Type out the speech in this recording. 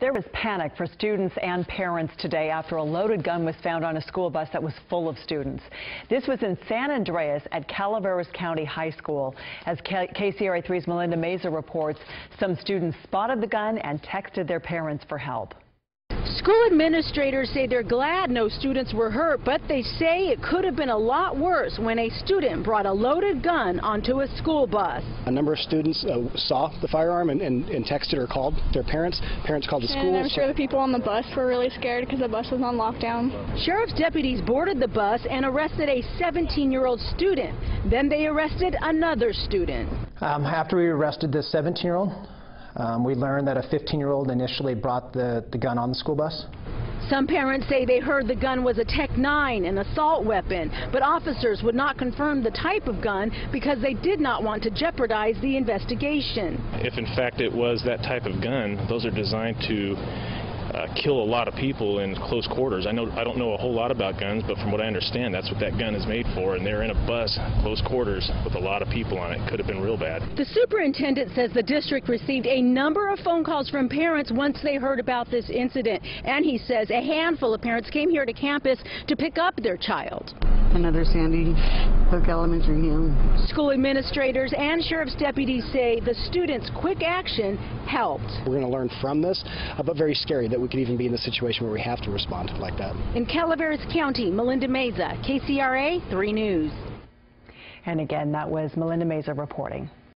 There was panic for students and parents today after a loaded gun was found on a school bus that was full of students. This was in San Andreas at Calaveras County High School. As KCRA3's Melinda Meza reports, some students spotted the gun and texted their parents for help. School administrators say they're glad no students were hurt, but they say it could have been a lot worse when a student brought a loaded gun onto a school bus. A number of students uh, saw the firearm and, and, and, texted or called their parents. Parents called the school. And I'm sure the people on the bus were really scared because the bus was on lockdown. Sheriff's deputies boarded the bus and arrested a 17-year-old student. Then they arrested another student. Um, after we arrested this 17-year-old, um, we learned that a 15-year-old initially brought the, the gun on the school bus. Some parents say they heard the gun was a Tech-9, an assault weapon, but officers would not confirm the type of gun because they did not want to jeopardize the investigation. If in fact it was that type of gun, those are designed to uh, kill a lot of people in close quarters. I know I don't know a whole lot about guns, but from what I understand, that's what that gun is made for. And they're in a bus, close quarters, with a lot of people on it. Could have been real bad. The superintendent says the district received a number of phone calls from parents once they heard about this incident, and he says a handful of parents came here to campus to pick up their child another Sandy Hook Elementary hymn. School administrators and sheriff's deputies say the students' quick action helped. We're going to learn from this, uh, but very scary that we could even be in a situation where we have to respond like that. In Calaveras County, Melinda Meza, KCRA 3 News. And again, that was Melinda Meza reporting.